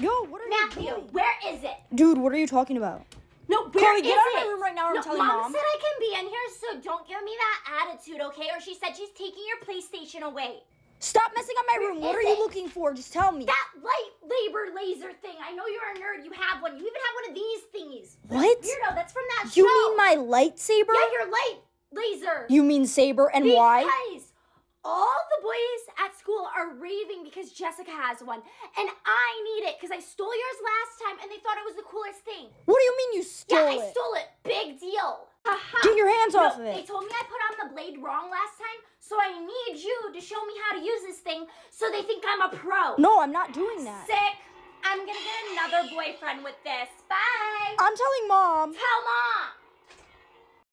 Yo, what are Matthew, you doing? where is it? Dude, what are you talking about? No, where Chloe, is get out of my room right now or I'm no, telling mom, Mom. said I can be in here, so don't give me that attitude, okay? Or she said she's taking your PlayStation away. Stop messing up my Where room. What are you it? looking for? Just tell me. That light labor laser thing. I know you're a nerd. You have one. You even have one of these thingies. What? Weirdo, that's from that You show. mean my lightsaber? Yeah, your light laser. You mean saber and why? Because all the boys at school are raving because Jessica has one, and I need it because I stole yours last time, and they thought it was the coolest thing. What do you mean you stole yeah, I stole it. Big deal. Haha. Get your hands No, off of it. They told me I put on the blade wrong last time, so I need you to show me how to use this thing so they think I'm a pro. No, I'm not doing that. Sick. I'm gonna get another boyfriend with this. Bye. I'm telling mom. Tell mom.